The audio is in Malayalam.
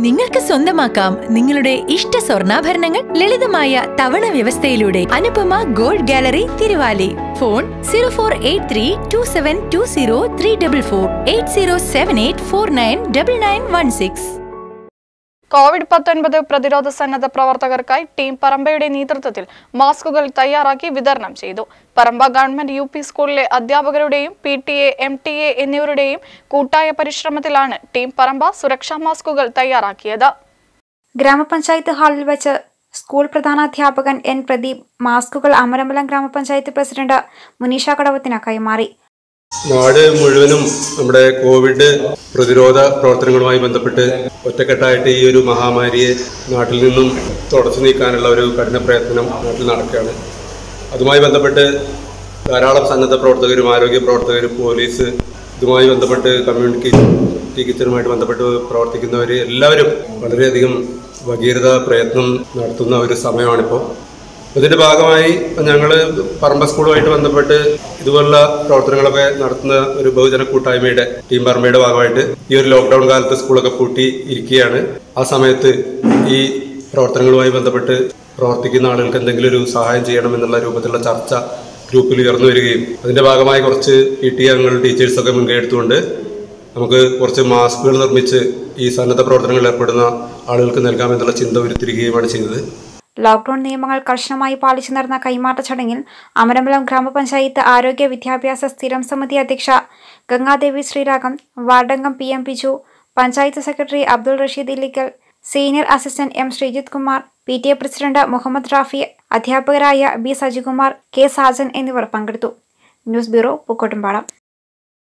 നിങ്ങൾക്ക് സ്വന്തമാക്കാം നിങ്ങളുടെ ഇഷ്ട സ്വർണാഭരണങ്ങൾ ലളിതമായ തവണ വ്യവസ്ഥയിലൂടെ Anupama gold gallery Thiruvali. Phone zero four eight three two seven two zero three double four eight zero seven eight four nine double nine one six covid പത്തൊൻപത് പ്രതിരോധ സന്നദ്ധ പ്രവർത്തകർക്കായി ടീം പറമ്പയുടെ നേതൃത്വത്തിൽ മാസ്കുകൾ തയ്യാറാക്കി വിതരണം ചെയ്തു. പറമ്പ ഗവൺമെന്റ് യു സ്കൂളിലെ അധ്യാപകരുടെയും പി ടി എ എ എന്നിവരുടെയും കൂട്ടായ പരിശ്രമത്തിലാണ് ടീം പറമ്പ സുരക്ഷാ മാസ്കുകൾ തയ്യാറാക്കിയത്. ഗ്രാമപഞ്ചായത്ത് ഹാളിൽ വെച്ച് സ്കൂൾ പ്രധാനാധ്യാപകൻ എൻ പ്രദീപ് മാസ്കുകൾ അമരമ്പലം ഗ്രാമപഞ്ചായത്ത് പ്രസിഡന്റ് മുനീഷ കടവത്തിന് കൈമാറി. നാട് മുഴുവനും നമ്മുടെ കോവിഡ് പ്രതിരോധ പ്രവർത്തനങ്ങളുമായി ബന്ധപ്പെട്ട് ഒറ്റക്കെട്ടായിട്ട് ഈ ഒരു മഹാമാരിയെ നാട്ടിൽ നിന്നും തുടച്ചു നീക്കാനുള്ള ഒരു കഠിന പ്രയത്നം നാട്ടിൽ നടക്കുകയാണ്. അതുമായി ബന്ധപ്പെട്ട് ധാരാളം സന്നദ്ധ പ്രവർത്തകരും ആരോഗ്യ പ്രവർത്തകരും പോലീസ് ഇതുമായി ബന്ധപ്പെട്ട് കമ്മ്യൂണിറ്റി ടീച്ചറുമായിട്ട് ബന്ധപ്പെട്ട് പ്രവർത്തിക്കുന്നവർ എല്ലാവരും വളരെയധികം ഭഗീരത പ്രയത്നം നടത്തുന്ന ഒരു സമയമാണിപ്പോൾ ഇതിന്റെ ഭാഗമായി ഞങ്ങൾ പറമ്പ സ്കൂളുമായിട്ട് ബന്ധപ്പെട്ട് ഇതുപോലുള്ള പ്രവർത്തനങ്ങളൊക്കെ നടത്തുന്ന ഒരു ബഹുജന കൂട്ടായ്മയുടെ ടീം പറമ്പയുടെ ഭാഗമായിട്ട് ഈ ഒരു ലോക്ക്ഡൌൺ കാലത്ത് സ്കൂളൊക്കെ പൂട്ടി ഇരിക്കുകയാണ്. ആ സമയത്ത് ഈ പ്രവർത്തനങ്ങളുമായി ബന്ധപ്പെട്ട് പ്രവർത്തിക്കുന്ന ആളുകൾക്ക് എന്തെങ്കിലും ഒരു സഹായം ചെയ്യണം എന്നുള്ള രൂപത്തിലുള്ള ചർച്ച ഗ്രൂപ്പിൽ ഉയർന്നു വരികയും അതിന്റെ ഭാഗമായി കുറച്ച് പി ടി അംഗങ്ങൾ ടീച്ചേഴ്സൊക്കെ മുൻകൈ എടുത്തുകൊണ്ട് നമുക്ക് കുറച്ച് മാസ്കുകൾ നിർമ്മിച്ച് ഈ സന്നദ്ധ പ്രവർത്തനങ്ങളിൽ ഏർപ്പെടുന്ന ആളുകൾക്ക് നൽകാമെന്നുള്ള ചിന്ത ഉരുത്തിരിക്കുകയുമാണ് ചെയ്തത്. ലോക്ഡൌൺ നിയമങ്ങൾ കർശനമായി പാലിച്ചു നടന്ന കൈമാറ്റ ചടങ്ങിൽ അമരമ്പലം ഗ്രാമപഞ്ചായത്ത് ആരോഗ്യ വിദ്യാഭ്യാസ സ്ഥിരം സമിതി അധ്യക്ഷ Gangadevi Sreeragam വാർഡംഗം P M Piju panchayat secretary Abdul Rasheed Illikkal senior assistant M Sreejith Kumar P T A president Muhammad Rafi അധ്യാപകരായ ബി സജികുമാർ കെ സാജൻ എന്നിവർ പങ്കെടുത്തു. News bureau Pookkottumpadam